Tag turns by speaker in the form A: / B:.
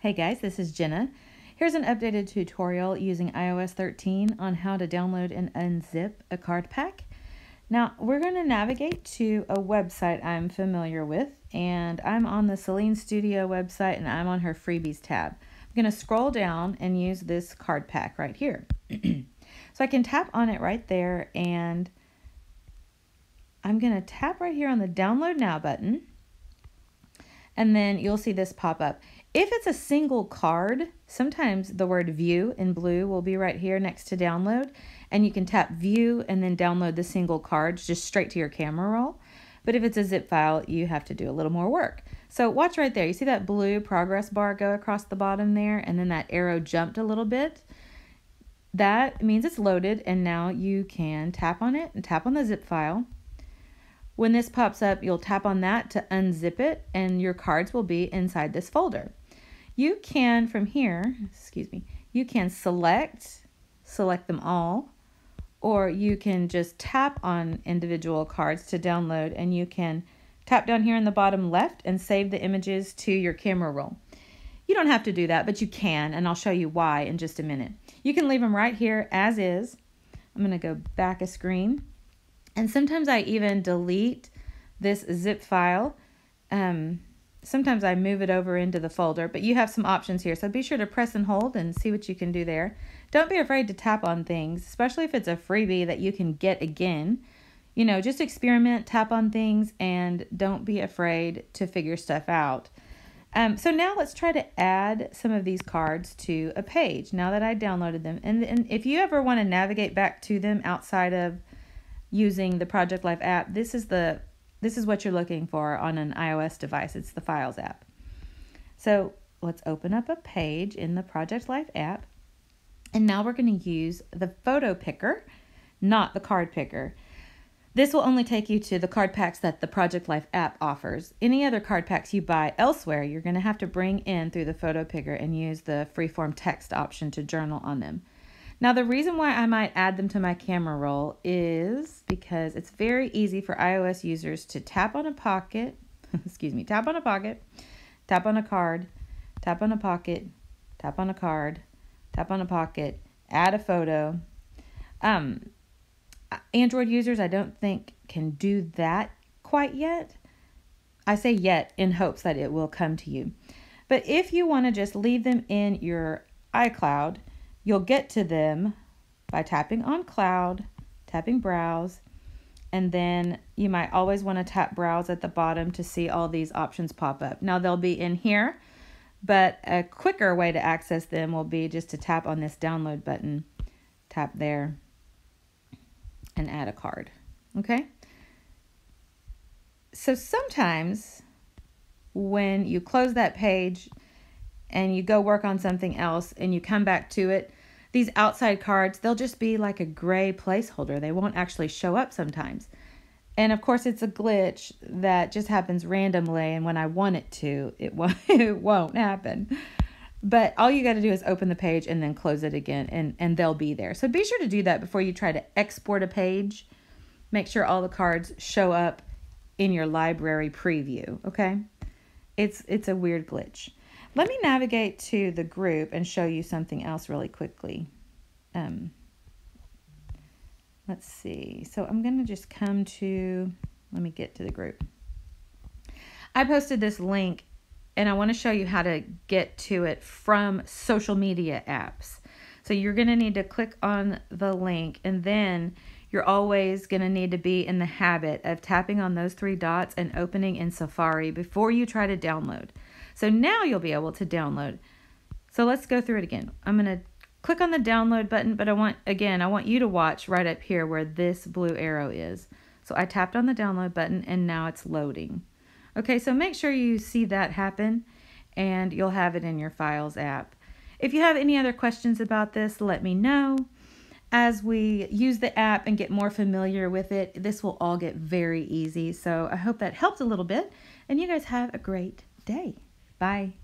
A: Hey guys, this is Jenna. Here's an updated tutorial using iOS 13 on how to download and unzip a card pack. Now, we're going to navigate to a website I'm familiar with, and I'm on the Celine Studio website and I'm on her freebies tab. I'm going to scroll down and use this card pack right here. so I can tap on it right there, and I'm going to tap right here on the download now button, and then you'll see this pop up. If it's a single card, sometimes the word view in blue will be right here next to download and you can tap view and then download the single card just straight to your camera roll. But if it's a zip file, you have to do a little more work. So watch right there. You see that blue progress bar go across the bottom there and then that arrow jumped a little bit? That means it's loaded and now you can tap on it and tap on the zip file. When this pops up, you'll tap on that to unzip it and your cards will be inside this folder. You can, from here, excuse me, you can select, select them all, or you can just tap on individual cards to download and you can tap down here in the bottom left and save the images to your camera roll. You don't have to do that, but you can, and I'll show you why in just a minute. You can leave them right here as is. I'm going to go back a screen. And sometimes I even delete this zip file um, sometimes I move it over into the folder, but you have some options here. So be sure to press and hold and see what you can do there. Don't be afraid to tap on things, especially if it's a freebie that you can get again. You know, just experiment, tap on things, and don't be afraid to figure stuff out. Um, so now let's try to add some of these cards to a page now that I downloaded them. And, and if you ever want to navigate back to them outside of using the Project Life app, this is the this is what you're looking for on an iOS device. It's the Files app. So let's open up a page in the Project Life app. And now we're going to use the photo picker, not the card picker. This will only take you to the card packs that the Project Life app offers. Any other card packs you buy elsewhere, you're going to have to bring in through the photo picker and use the freeform text option to journal on them. Now, the reason why I might add them to my camera roll is because it's very easy for iOS users to tap on a pocket, excuse me, tap on a pocket, tap on a card, tap on a pocket, tap on a card, tap on a pocket, add a photo. Um, Android users, I don't think, can do that quite yet. I say yet in hopes that it will come to you. But if you want to just leave them in your iCloud, You'll get to them by tapping on Cloud, tapping Browse, and then you might always want to tap Browse at the bottom to see all these options pop up. Now they'll be in here, but a quicker way to access them will be just to tap on this download button, tap there, and add a card. Okay? So sometimes when you close that page and you go work on something else and you come back to it, these outside cards, they'll just be like a gray placeholder. They won't actually show up sometimes. And of course, it's a glitch that just happens randomly, and when I want it to, it won't, happen. But all you got to do is open the page and then close it again, and, and they'll be there. So be sure to do that before you try to export a page. Make sure all the cards show up in your library preview, okay? It's it's a weird glitch. Let me navigate to the group and show you something else really quickly. Um, let's see. So I'm going to just come to, let me get to the group. I posted this link and I want to show you how to get to it from social media apps. So you're going to need to click on the link and then you're always going to need to be in the habit of tapping on those three dots and opening in Safari before you try to download. So now you'll be able to download. So let's go through it again. I'm going to click on the download button, but I want, again, I want you to watch right up here where this blue arrow is. So I tapped on the download button and now it's loading. Okay, so make sure you see that happen and you'll have it in your Files app. If you have any other questions about this, let me know. As we use the app and get more familiar with it, this will all get very easy. So I hope that helped a little bit and you guys have a great day. Bye.